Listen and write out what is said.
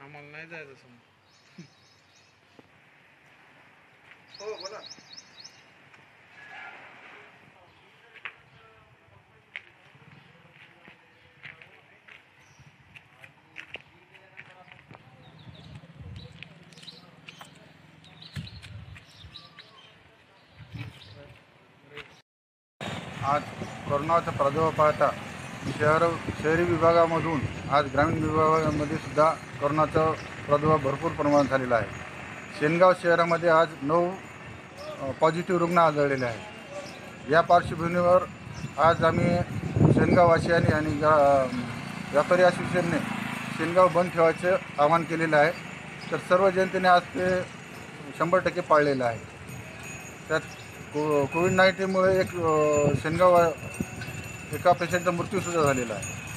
आम्हाला नाही जायचं समोर. हो बोला. आज कोरोनाचा प्रादुर्भाव पाहता शहर शहरी विभागामधून आज ग्रामीण विभागामध्ये सुद्धा कोरोनाचा प्रादुर्भाव भरपूर प्रमाणात झालेला आहे. शेनगाव शहरामध्ये आज नऊ पॉझिटिव्ह रुग्ण आढळलेले आहेत. या पार्श्वभूमीवर आज आम्ही शेनगाववासियांनी आणि व्यापारी असोसिएशनने शेनगाव बंद ठेवायचे आवाहन केलेलं आहे. तर सर्व जनतेने आज ते शंभर टक्के पाळलेलं आहे. त्यात को कोविड नाईन्टीनमुळे एक शेनगाव एका पेशंटचा मृत्यूसुद्धा झालेला आहे.